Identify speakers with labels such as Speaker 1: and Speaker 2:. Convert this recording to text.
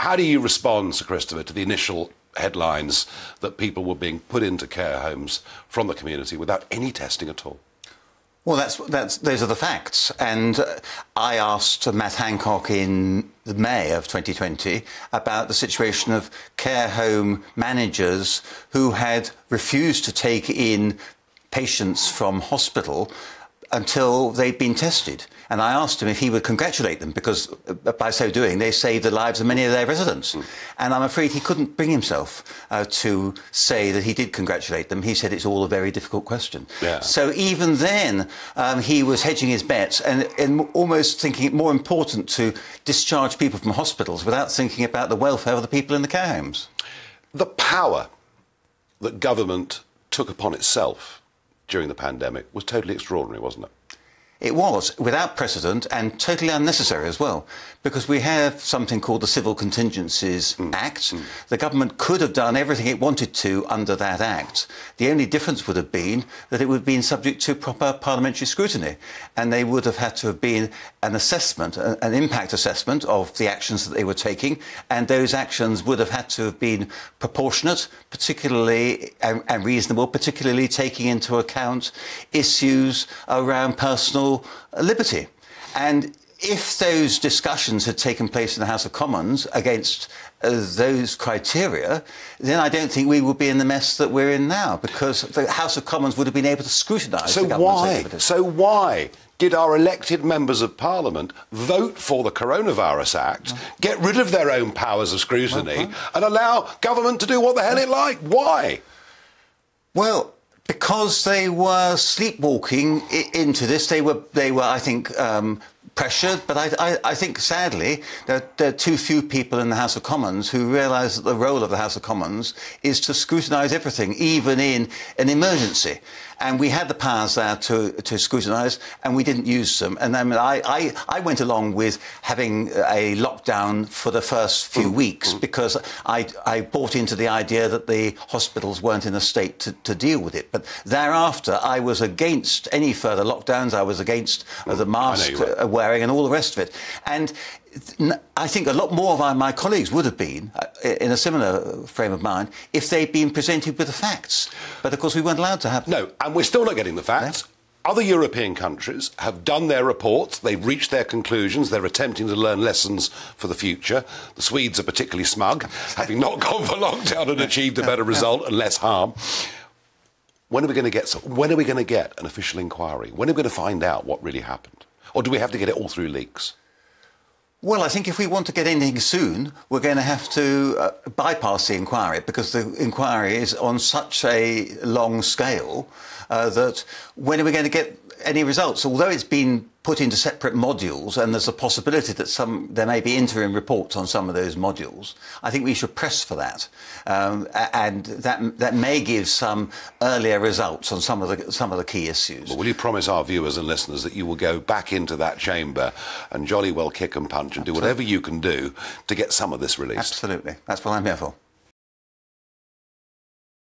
Speaker 1: How do you respond, Sir Christopher, to the initial headlines that people were being put into care homes from the community without any testing at all?
Speaker 2: Well, that's, that's, those are the facts. And uh, I asked Matt Hancock in May of 2020 about the situation of care home managers who had refused to take in patients from hospital until they'd been tested. And I asked him if he would congratulate them because uh, by so doing they saved the lives of many of their residents. Mm. And I'm afraid he couldn't bring himself uh, to say that he did congratulate them. He said it's all a very difficult question. Yeah. So even then um, he was hedging his bets and, and almost thinking it more important to discharge people from hospitals without thinking about the welfare of the people in the care homes.
Speaker 1: The power that government took upon itself during the pandemic was totally extraordinary, wasn't it?
Speaker 2: It was without precedent and totally unnecessary as well, because we have something called the Civil Contingencies mm. Act. Mm. The government could have done everything it wanted to under that act. The only difference would have been that it would have been subject to proper parliamentary scrutiny, and they would have had to have been an assessment, an impact assessment of the actions that they were taking, and those actions would have had to have been proportionate, particularly and, and reasonable, particularly taking into account issues around personal liberty. And if those discussions had taken place in the House of Commons against uh, those criteria, then I don't think we would be in the mess that we're in now, because the House of Commons would have been able to scrutinise.
Speaker 1: So why? So why did our elected members of Parliament vote for the Coronavirus Act, get rid of their own powers of scrutiny, well, well. and allow government to do what the hell it liked? Why?
Speaker 2: Well, because they were sleepwalking into this. They were, they were, I think, um, pressured. But I, I, I think, sadly, there, there, are too few people in the House of Commons who realise that the role of the House of Commons is to scrutinise everything, even in an emergency and we had the powers there to, to scrutinise, and we didn't use them. And then I, I, I, went along with having a lockdown for the first few mm. weeks mm. because I, I bought into the idea that the hospitals weren't in a state to, to deal with it. But thereafter, I was against any further lockdowns. I was against uh, the mask wearing and all the rest of it. And I think a lot more of my colleagues would have been uh, in a similar frame of mind if they'd been presented with the facts. But of course, we weren't allowed to have.
Speaker 1: No, and we're still not getting the facts. Other European countries have done their reports, they've reached their conclusions, they're attempting to learn lessons for the future. The Swedes are particularly smug, having not gone for lockdown and achieved a better result and less harm. When are we going to get when are we going to get an official inquiry? When are we going to find out what really happened? Or do we have to get it all through leaks?
Speaker 2: Well, I think if we want to get anything soon, we're going to have to uh, bypass the inquiry because the inquiry is on such a long scale uh, that when are we going to get any results? Although it's been put into separate modules, and there's a possibility that some there may be interim reports on some of those modules. I think we should press for that, um, and that that may give some earlier results on some of the some of the key issues.
Speaker 1: Well, will you promise our viewers and listeners that you will go back into that chamber and jolly well kick and punch and do whatever you can do to get some of this released?
Speaker 2: Absolutely, that's what I'm here for.